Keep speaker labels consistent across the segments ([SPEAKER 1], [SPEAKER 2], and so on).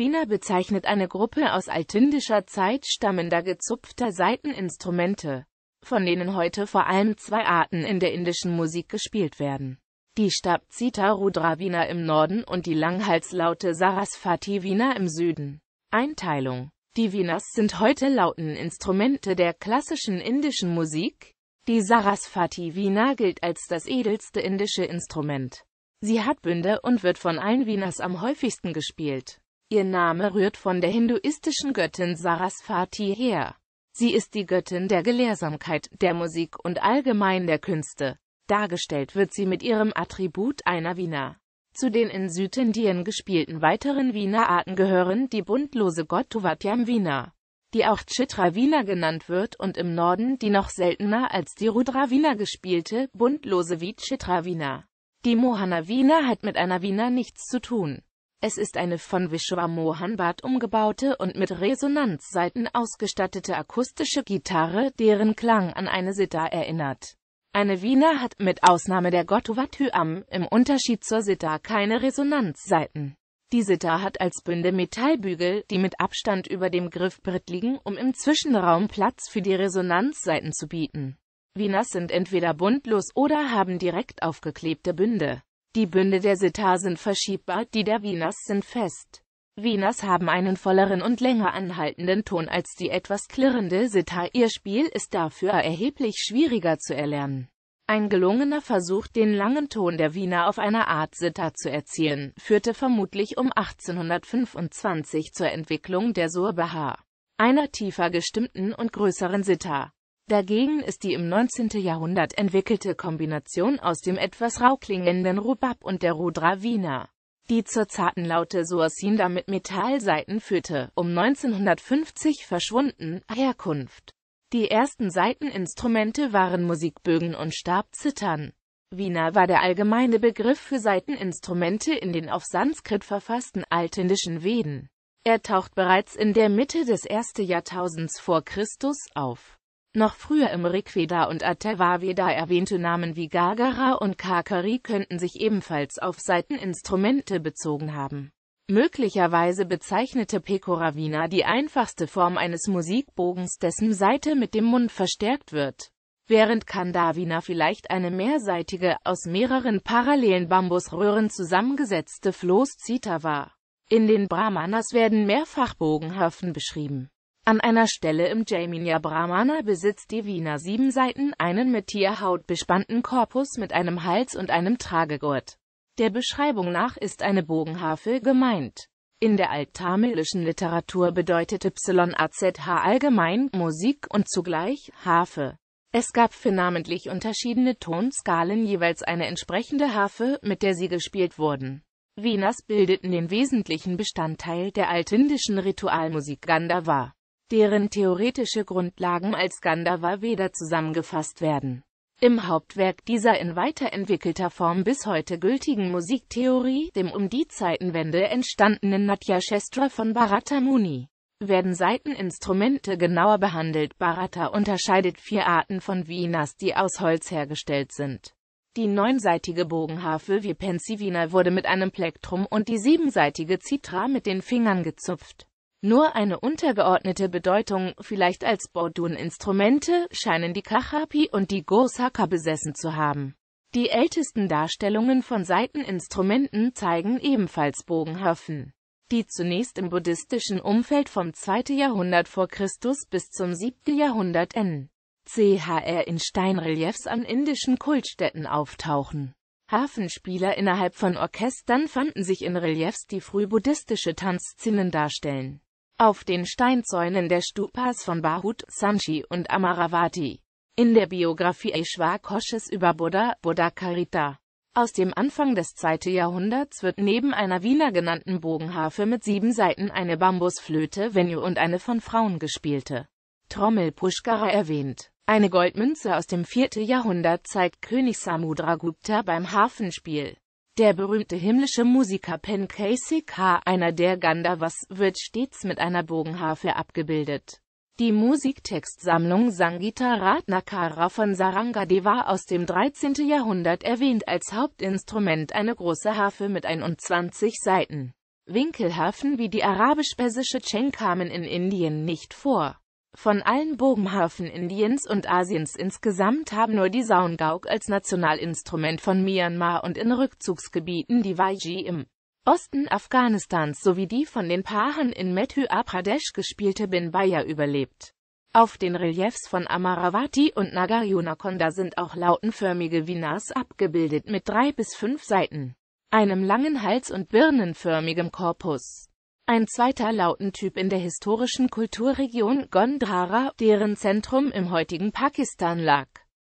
[SPEAKER 1] Veena bezeichnet eine Gruppe aus altindischer Zeit stammender gezupfter Saiteninstrumente, von denen heute vor allem zwei Arten in der indischen Musik gespielt werden. Die Stabzither Rudra Veena im Norden und die Langhalslaute Sarasvati Veena im Süden. Einteilung Die Veenas sind heute Lauteninstrumente der klassischen indischen Musik. Die Sarasvati Veena gilt als das edelste indische Instrument. Sie hat Bünde und wird von allen Veenas am häufigsten gespielt. Ihr Name rührt von der hinduistischen Göttin Sarasvati her. Sie ist die Göttin der Gelehrsamkeit, der Musik und allgemein der Künste. Dargestellt wird sie mit ihrem Attribut einer Veena. Zu den in Südindien gespielten weiteren Veena-Arten gehören die buntlose Gottuvatyam Veena, die auch Chitra Veena genannt wird und im Norden die noch seltener als die Rudra Veena gespielte, buntlose Vichitra Veena. Die Mohana Veena hat mit einer Veena nichts zu tun. Es ist eine von Vishwa Mohan Bhatt umgebaute und mit Resonanzsaiten ausgestattete akustische Gitarre, deren Klang an eine Sitar erinnert. Eine Veena hat mit Ausnahme der Gottuvathyam im Unterschied zur Sitar keine Resonanzsaiten. Die Sitar hat als Bünde Metallbügel, die mit Abstand über dem Griffbrett liegen, um im Zwischenraum Platz für die Resonanzsaiten zu bieten. Veenas sind entweder buntlos oder haben direkt aufgeklebte Bünde. Die Bünde der Sitar sind verschiebbar, die der Veenas sind fest. Veenas haben einen volleren und länger anhaltenden Ton als die etwas klirrende Sitar. Ihr Spiel ist dafür erheblich schwieriger zu erlernen. Ein gelungener Versuch, den langen Ton der Wiener auf einer Art Sitar zu erzielen, führte vermutlich um 1825 zur Entwicklung der Surbaha, einer tiefer gestimmten und größeren Sitar. Dagegen ist die im 19. Jahrhundert entwickelte Kombination aus dem etwas rau klingenden Rubab und der Rudra Wiener, die zur zarten Laute Suasinda mit Metallsaiten führte, um 1950 verschwunden, Herkunft. Die ersten Saiteninstrumente waren Musikbögen und Stabzittern. Wiener war der allgemeine Begriff für Saiteninstrumente in den auf Sanskrit verfassten altindischen Veden. Er taucht bereits in der Mitte des ersten Jahrtausends vor Christus auf. Noch früher im Rigveda und Atharvaveda erwähnte Namen wie Gagara und Kakari könnten sich ebenfalls auf Saiteninstrumente bezogen haben. Möglicherweise bezeichnete Pekoravina die einfachste Form eines Musikbogens, dessen Saite mit dem Mund verstärkt wird, während Kandavina vielleicht eine mehrseitige, aus mehreren parallelen Bambusröhren zusammengesetzte Floßzither war. In den Brahmanas werden mehrfach Bogenhöfen beschrieben. An einer Stelle im Jaiminya Brahmana besitzt die Wiener sieben Seiten, einen mit Tierhaut bespannten Korpus mit einem Hals und einem Tragegurt. Der Beschreibung nach ist eine Bogenharfe gemeint. In der alttamilischen Literatur bedeutet YAZH allgemein Musik und zugleich Harfe. Es gab für namentlich unterschiedene Tonskalen jeweils eine entsprechende Harfe, mit der sie gespielt wurden. Wienas bildeten den wesentlichen Bestandteil der altindischen Ritualmusik Gandhava deren theoretische Grundlagen als Gandhava Veda zusammengefasst werden. Im Hauptwerk dieser in weiterentwickelter Form bis heute gültigen Musiktheorie, dem um die Zeitenwende entstandenen Natya Shastra von Bharata Muni, werden Saiteninstrumente genauer behandelt. Bharata unterscheidet vier Arten von Veenas, die aus Holz hergestellt sind. Die neunseitige Bogenharfe wie Pensivina wurde mit einem Plektrum und die siebenseitige Citra mit den Fingern gezupft. Nur eine untergeordnete Bedeutung, vielleicht als Bordun-Instrumente, scheinen die Kachapi und die Gosaka besessen zu haben. Die ältesten Darstellungen von Saiteninstrumenten zeigen ebenfalls Bogenhöfen, die zunächst im buddhistischen Umfeld vom 2. Jahrhundert vor Christus bis zum 7. Jahrhundert n. CHR in Steinreliefs an indischen Kultstätten auftauchen. Hafenspieler innerhalb von Orchestern fanden sich in Reliefs, die frühbuddhistische Tanzszenen darstellen auf den Steinzäunen der Stupas von Bahut, Sanchi und Amaravati. In der Biografie Aishwakoshes über Buddha, Buddha Karita, aus dem Anfang des 2. Jahrhunderts wird neben einer Wiener genannten Bogenharfe mit sieben Saiten eine Bambusflöte Venue und eine von Frauen gespielte Trommel Pushkara erwähnt. Eine Goldmünze aus dem 4. Jahrhundert zeigt König Samudragupta beim Harfenspiel. Der berühmte himmlische Musiker Penkasika, einer der Gandhavas, wird stets mit einer Bogenharfe abgebildet. Die Musiktextsammlung Sangita Ratnakara von Sarangadeva aus dem 13. Jahrhundert erwähnt als Hauptinstrument eine große Harfe mit 21 Saiten. Winkelharfen wie die arabisch-persische Cheng kamen in Indien nicht vor. Von allen Bogenharfen Indiens und Asiens insgesamt haben nur die Saungauk als Nationalinstrument von Myanmar und in Rückzugsgebieten die Waiji im Osten Afghanistans sowie die von den Pahan in Madhya Pradesh gespielte Binbaya überlebt. Auf den Reliefs von Amaravati und Nagarjunakonda sind auch lautenförmige Vinas abgebildet mit drei bis fünf Seiten, einem langen Hals und birnenförmigem Korpus. Ein zweiter Lautentyp in der historischen Kulturregion Gondhara, deren Zentrum im heutigen Pakistan lag,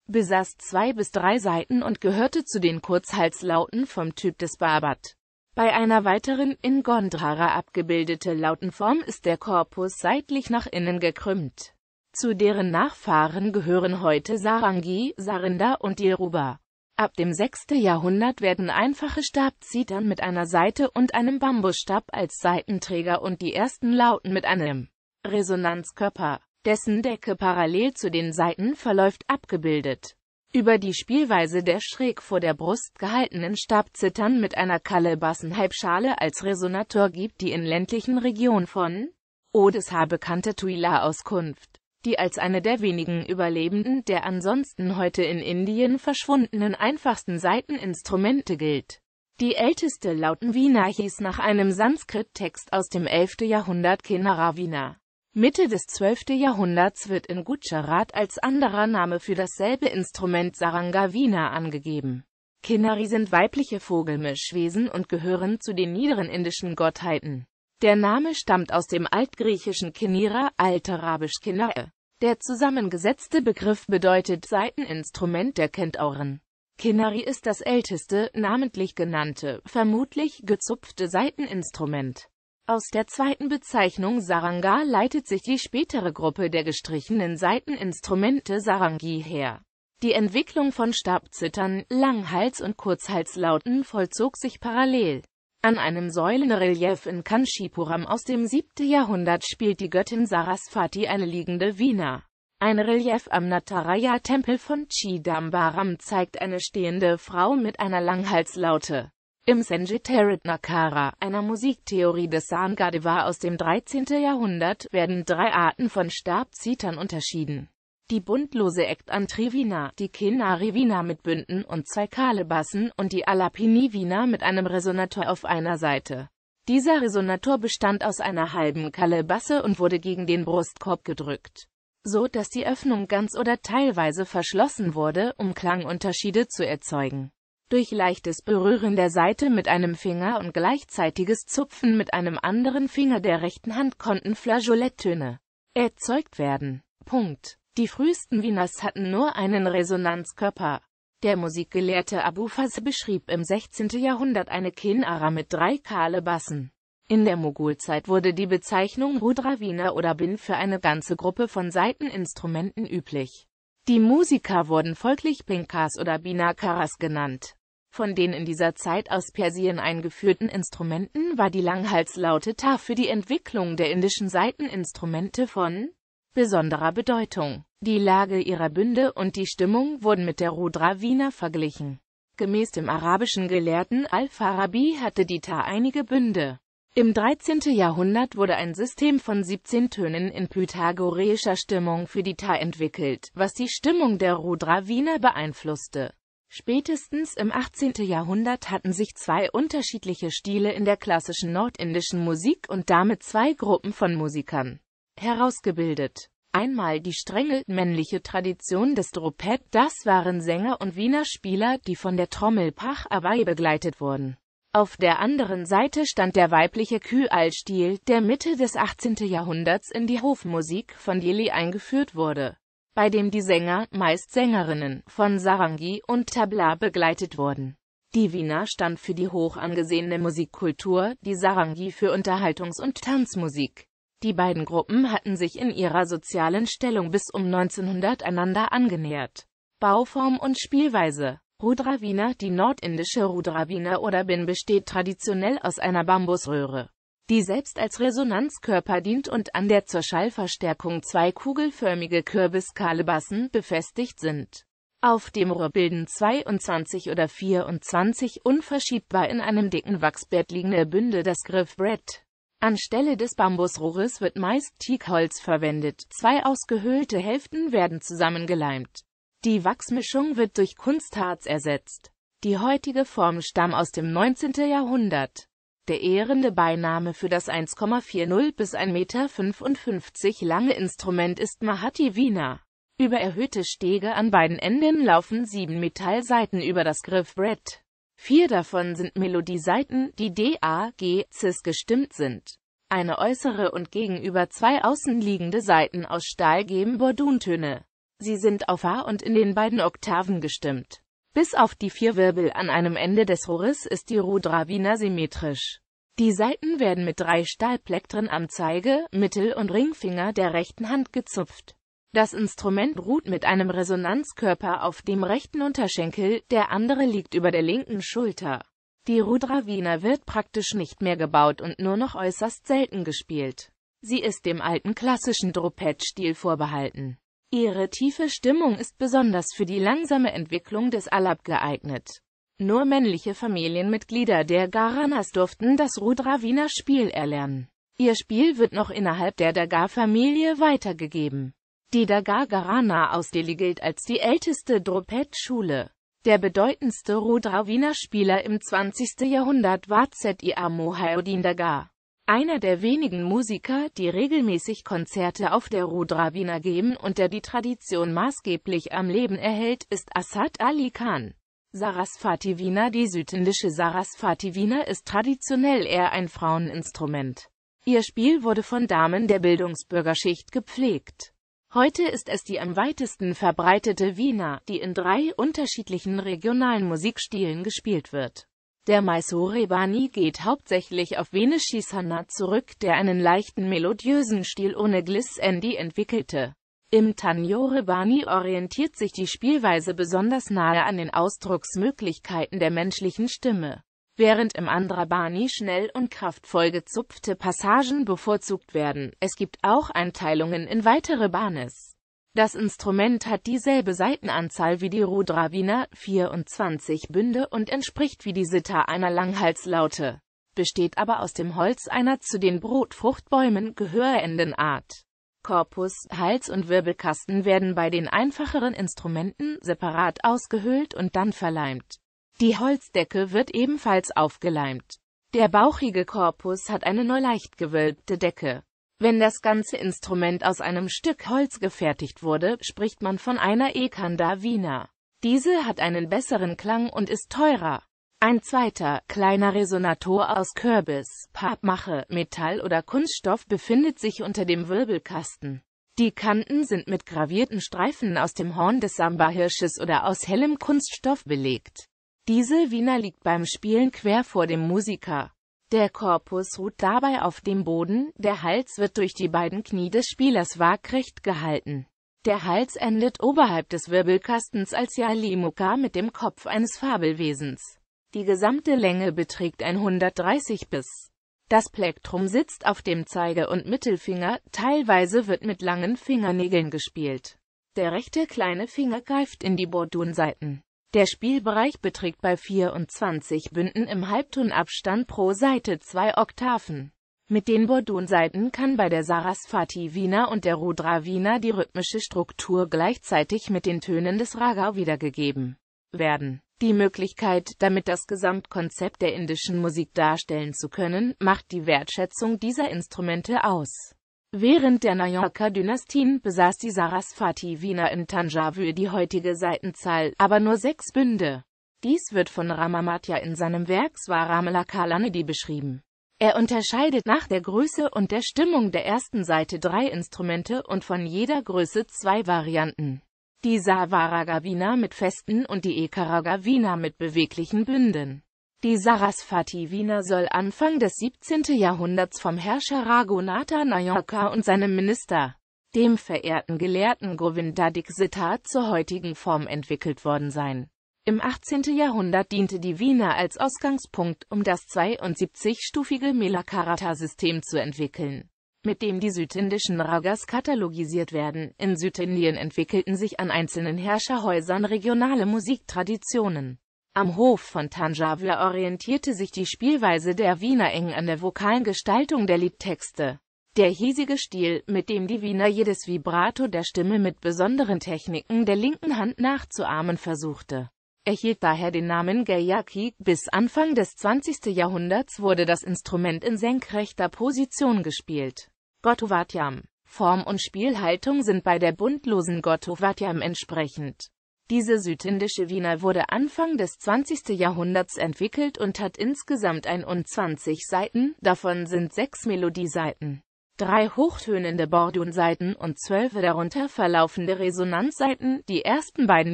[SPEAKER 1] besaß zwei bis drei Seiten und gehörte zu den Kurzhalslauten vom Typ des Babat. Bei einer weiteren, in Gondhara abgebildete Lautenform ist der Korpus seitlich nach innen gekrümmt. Zu deren Nachfahren gehören heute Sarangi, Sarinda und Yeruba. Ab dem 6. Jahrhundert werden einfache Stabzitern mit einer Saite und einem Bambusstab als Saitenträger und die ersten Lauten mit einem Resonanzkörper, dessen Decke parallel zu den Saiten verläuft, abgebildet. Über die Spielweise der schräg vor der Brust gehaltenen Stabzitern mit einer Kalebassenhalbschale als Resonator gibt die in ländlichen Regionen von Odisha bekannte Tuila Auskunft die als eine der wenigen Überlebenden der ansonsten heute in Indien verschwundenen einfachsten Saiteninstrumente gilt. Die älteste Lautenvina hieß nach einem Sanskrit-Text aus dem 11. Jahrhundert Kinnaravina. Mitte des 12. Jahrhunderts wird in Gujarat als anderer Name für dasselbe Instrument Sarangavina angegeben. Kinnari sind weibliche Vogelmischwesen und gehören zu den niederen indischen Gottheiten. Der Name stammt aus dem altgriechischen Kinira, altarabisch Kinnae. Der zusammengesetzte Begriff bedeutet Saiteninstrument der Kentauren. Kinnari ist das älteste, namentlich genannte, vermutlich gezupfte Saiteninstrument. Aus der zweiten Bezeichnung Saranga leitet sich die spätere Gruppe der gestrichenen Saiteninstrumente Sarangi her. Die Entwicklung von Stabzittern, Langhals- und Kurzhalslauten vollzog sich parallel. An einem Säulenrelief in Kanchipuram aus dem 7. Jahrhundert spielt die Göttin Sarasvati eine liegende Vina. Ein Relief am Nataraya-Tempel von Chidambaram zeigt eine stehende Frau mit einer Langhalslaute. Im Sanjitaratnakara, einer Musiktheorie des Sangadeva aus dem 13. Jahrhundert, werden drei Arten von Stabzitern unterschieden die buntlose Ektantrivina, die Kinarivina mit Bünden und zwei Kalebassen und die Alapinivina mit einem Resonator auf einer Seite. Dieser Resonator bestand aus einer halben Kalebasse und wurde gegen den Brustkorb gedrückt, so dass die Öffnung ganz oder teilweise verschlossen wurde, um Klangunterschiede zu erzeugen. Durch leichtes Berühren der Seite mit einem Finger und gleichzeitiges Zupfen mit einem anderen Finger der rechten Hand konnten Flageoletttöne erzeugt werden. Punkt. Die frühesten Wieners hatten nur einen Resonanzkörper. Der Musikgelehrte Abu Faz beschrieb im 16. Jahrhundert eine Kinara mit drei kahle Bassen. In der Mogulzeit wurde die Bezeichnung Rudravina oder Bin für eine ganze Gruppe von Saiteninstrumenten üblich. Die Musiker wurden folglich Pinkas oder Binakaras genannt. Von den in dieser Zeit aus Persien eingeführten Instrumenten war die Langhalslaute Ta für die Entwicklung der indischen Saiteninstrumente von besonderer Bedeutung. Die Lage ihrer Bünde und die Stimmung wurden mit der Rudra Wiener verglichen. Gemäß dem arabischen Gelehrten Al-Farabi hatte die Ta einige Bünde. Im 13. Jahrhundert wurde ein System von 17 Tönen in pythagoreischer Stimmung für die Ta entwickelt, was die Stimmung der Rudra Wiener beeinflusste. Spätestens im 18. Jahrhundert hatten sich zwei unterschiedliche Stile in der klassischen nordindischen Musik und damit zwei Gruppen von Musikern herausgebildet. Einmal die strenge männliche Tradition des Dropet, das waren Sänger und Wiener Spieler, die von der Trommel Pach Abai begleitet wurden. Auf der anderen Seite stand der weibliche Kühl-Stil, der Mitte des 18. Jahrhunderts in die Hofmusik von Dili eingeführt wurde, bei dem die Sänger, meist Sängerinnen, von Sarangi und Tabla begleitet wurden. Die Wiener stand für die hoch angesehene Musikkultur, die Sarangi für Unterhaltungs- und Tanzmusik. Die beiden Gruppen hatten sich in ihrer sozialen Stellung bis um 1900 einander angenähert. Bauform und Spielweise Rudravina Die nordindische Rudravina oder Bin besteht traditionell aus einer Bambusröhre, die selbst als Resonanzkörper dient und an der zur Schallverstärkung zwei kugelförmige Kürbiskalebassen befestigt sind. Auf dem Rohr bilden 22 oder 24 unverschiebbar in einem dicken Wachsbett liegende Bünde das Griffbrett. Anstelle des Bambusrohres wird meist Teakholz verwendet, zwei ausgehöhlte Hälften werden zusammengeleimt. Die Wachsmischung wird durch Kunstharz ersetzt. Die heutige Form stammt aus dem 19. Jahrhundert. Der ehrende Beiname für das 1,40 bis 1,55 Meter lange Instrument ist Mahati Vina. Über erhöhte Stege an beiden Enden laufen sieben Metallsaiten über das Griffbrett. Vier davon sind Melodiesaiten, die D, A, G, Cis gestimmt sind. Eine äußere und gegenüber zwei außenliegende Saiten aus Stahl geben Borduntöne. Sie sind auf A und in den beiden Oktaven gestimmt. Bis auf die vier Wirbel an einem Ende des Rohres ist die Rudravina symmetrisch. Die Saiten werden mit drei Stahlplektren am Zeige-, Mittel- und Ringfinger der rechten Hand gezupft. Das Instrument ruht mit einem Resonanzkörper auf dem rechten Unterschenkel, der andere liegt über der linken Schulter. Die Rudravina wird praktisch nicht mehr gebaut und nur noch äußerst selten gespielt. Sie ist dem alten klassischen Dropet-Stil vorbehalten. Ihre tiefe Stimmung ist besonders für die langsame Entwicklung des Alap geeignet. Nur männliche Familienmitglieder der Garanas durften das Rudravina-Spiel erlernen. Ihr Spiel wird noch innerhalb der Dagar-Familie weitergegeben. Die Dagar-Gharana aus Delhi gilt als die älteste Dropet-Schule. Der bedeutendste Rudravina-Spieler im 20. Jahrhundert war Z.I.A. Mohauddin Dagar. Einer der wenigen Musiker, die regelmäßig Konzerte auf der Rudravina geben und der die Tradition maßgeblich am Leben erhält, ist Asad Ali Khan. Sarasvati Wiener Die südindische Sarasvati Wiener ist traditionell eher ein Fraueninstrument. Ihr Spiel wurde von Damen der Bildungsbürgerschicht gepflegt. Heute ist es die am weitesten verbreitete Wiener, die in drei unterschiedlichen regionalen Musikstilen gespielt wird. Der Mysore Bani geht hauptsächlich auf Veneshisana zurück, der einen leichten melodiösen Stil ohne Glissandi entwickelte. Im Tanjore Bani orientiert sich die Spielweise besonders nahe an den Ausdrucksmöglichkeiten der menschlichen Stimme. Während im Andrabani schnell und kraftvoll gezupfte Passagen bevorzugt werden, es gibt auch Einteilungen in weitere Banes. Das Instrument hat dieselbe Saitenanzahl wie die Rudravina, 24 Bünde und entspricht wie die Sitar einer Langhalslaute, besteht aber aus dem Holz einer zu den Brotfruchtbäumen gehörenden Art. Korpus, Hals und Wirbelkasten werden bei den einfacheren Instrumenten separat ausgehöhlt und dann verleimt. Die Holzdecke wird ebenfalls aufgeleimt. Der bauchige Korpus hat eine nur leicht gewölbte Decke. Wenn das ganze Instrument aus einem Stück Holz gefertigt wurde, spricht man von einer Ekanda Wiener. Diese hat einen besseren Klang und ist teurer. Ein zweiter, kleiner Resonator aus Kürbis, Pappmache, Metall oder Kunststoff befindet sich unter dem Wirbelkasten. Die Kanten sind mit gravierten Streifen aus dem Horn des Samba-Hirsches oder aus hellem Kunststoff belegt. Diese Wiener liegt beim Spielen quer vor dem Musiker. Der Korpus ruht dabei auf dem Boden, der Hals wird durch die beiden Knie des Spielers waagrecht gehalten. Der Hals endet oberhalb des Wirbelkastens als Yalimuka mit dem Kopf eines Fabelwesens. Die gesamte Länge beträgt 130 bis. Das Plektrum sitzt auf dem Zeige- und Mittelfinger, teilweise wird mit langen Fingernägeln gespielt. Der rechte kleine Finger greift in die Bordunseiten. Der Spielbereich beträgt bei 24 Bünden im Halbtonabstand pro Seite zwei Oktaven. Mit den Bordunseiten kann bei der Sarasvati Wiener und der Rudra Wiener die rhythmische Struktur gleichzeitig mit den Tönen des Raga wiedergegeben werden. Die Möglichkeit, damit das Gesamtkonzept der indischen Musik darstellen zu können, macht die Wertschätzung dieser Instrumente aus. Während der Nayanka-Dynastien besaß die Sarasvati Wiener in Tanjavur die heutige Seitenzahl, aber nur sechs Bünde. Dies wird von Ramamatya in seinem Werk Svaramala Kalanidi beschrieben. Er unterscheidet nach der Größe und der Stimmung der ersten Seite drei Instrumente und von jeder Größe zwei Varianten. Die Savaragavina mit festen und die Ekaragavina mit beweglichen Bünden. Die Sarasvati Wiener soll Anfang des 17. Jahrhunderts vom Herrscher Raghunatha Nayanka und seinem Minister, dem verehrten Gelehrten Govinda Dixita, zur heutigen Form entwickelt worden sein. Im 18. Jahrhundert diente die Wiener als Ausgangspunkt, um das 72-stufige Melakarata-System zu entwickeln. mit dem die südindischen Ragas katalogisiert werden. In Südindien entwickelten sich an einzelnen Herrscherhäusern regionale Musiktraditionen. Am Hof von Tanjavur orientierte sich die Spielweise der Wiener eng an der vokalen Gestaltung der Liedtexte. Der hiesige Stil, mit dem die Wiener jedes Vibrato der Stimme mit besonderen Techniken der linken Hand nachzuahmen versuchte, erhielt daher den Namen Gayaki. Bis Anfang des 20. Jahrhunderts wurde das Instrument in senkrechter Position gespielt. Gottovatyam. Form und Spielhaltung sind bei der buntlosen Gottovatyam entsprechend. Diese südindische Wiener wurde Anfang des 20. Jahrhunderts entwickelt und hat insgesamt ein und 20 Seiten, davon sind sechs Melodieseiten, drei hochtönende Bordunseiten und zwölf darunter verlaufende Resonanzseiten. Die ersten beiden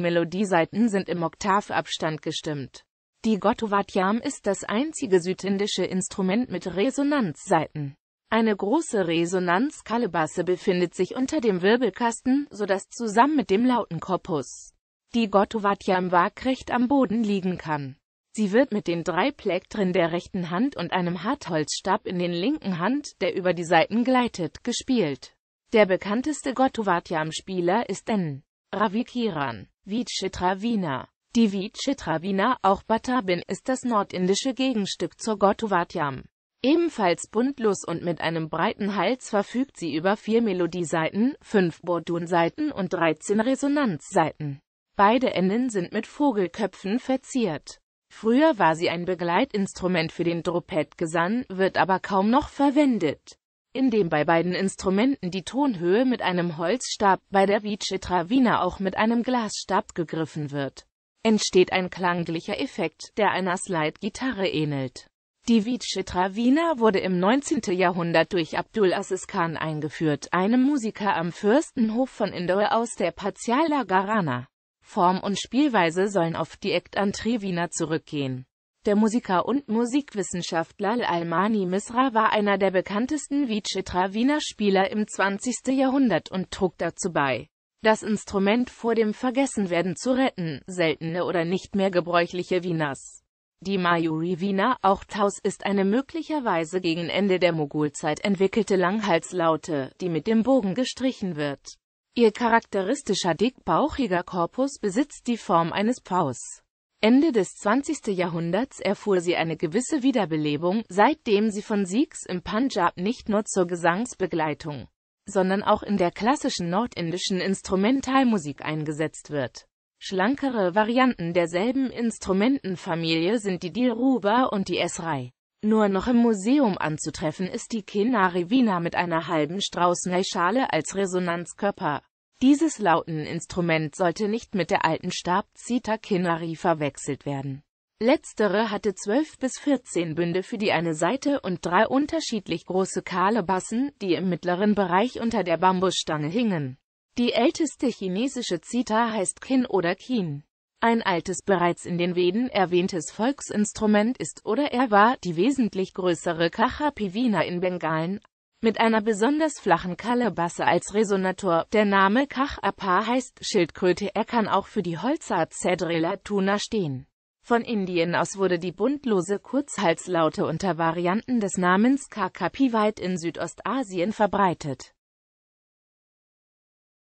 [SPEAKER 1] Melodieseiten sind im Oktavabstand gestimmt. Die Gottovatyam ist das einzige südindische Instrument mit Resonanzseiten. Eine große Resonanzkalebasse befindet sich unter dem Wirbelkasten, so dass zusammen mit dem lauten Korpus die Gottovatyam waagrecht am Boden liegen kann. Sie wird mit den drei Plektren der rechten Hand und einem Hartholzstab in den linken Hand, der über die Saiten gleitet, gespielt. Der bekannteste Gottovatyam-Spieler ist N. Ravikiran, Vichitravina. Die Vichitravina, auch Batabin, ist das nordindische Gegenstück zur Gottovatyam. Ebenfalls buntlos und mit einem breiten Hals verfügt sie über vier Melodieseiten, fünf Bordunseiten und 13 Resonanzseiten. Beide Enden sind mit Vogelköpfen verziert. Früher war sie ein Begleitinstrument für den Drupet-Gesang, wird aber kaum noch verwendet. Indem bei beiden Instrumenten die Tonhöhe mit einem Holzstab, bei der Vichitravina auch mit einem Glasstab gegriffen wird, entsteht ein klanglicher Effekt, der einer Slide-Gitarre ähnelt. Die Vichitravina wurde im 19. Jahrhundert durch Abdul Aziz Khan eingeführt, einem Musiker am Fürstenhof von Indore aus der Patiala Gharana. Form und Spielweise sollen auf die Ektantrivina zurückgehen. Der Musiker und Musikwissenschaftler Almani Misra war einer der bekanntesten Vichitravina-Spieler im 20. Jahrhundert und trug dazu bei, das Instrument vor dem Vergessenwerden zu retten, seltene oder nicht mehr gebräuchliche Wieners. Die Mayuri-Wiener, auch Taus, ist eine möglicherweise gegen Ende der Mogulzeit entwickelte Langhalslaute, die mit dem Bogen gestrichen wird. Ihr charakteristischer dickbauchiger Korpus besitzt die Form eines Pfaus. Ende des 20. Jahrhunderts erfuhr sie eine gewisse Wiederbelebung, seitdem sie von Sikhs im Punjab nicht nur zur Gesangsbegleitung, sondern auch in der klassischen nordindischen Instrumentalmusik eingesetzt wird. Schlankere Varianten derselben Instrumentenfamilie sind die Dilruba und die Esrei. Nur noch im Museum anzutreffen ist die Kinari Wiener mit einer halben Straußneischale als Resonanzkörper. Dieses Lauteninstrument sollte nicht mit der alten Stabzita Kinari verwechselt werden. Letztere hatte 12 bis 14 Bünde für die eine Seite und drei unterschiedlich große Kalebassen, die im mittleren Bereich unter der Bambusstange hingen. Die älteste chinesische Zither heißt Kin oder Qin. Ein altes, bereits in den Veden erwähntes Volksinstrument ist oder er war die wesentlich größere Kacha Pivina in Bengalen, mit einer besonders flachen Kalebasse als Resonator. Der Name Kach Apa heißt Schildkröte, er kann auch für die Holzart Cedrela tuna stehen. Von Indien aus wurde die buntlose Kurzhalslaute unter Varianten des Namens Kakapi weit in Südostasien verbreitet.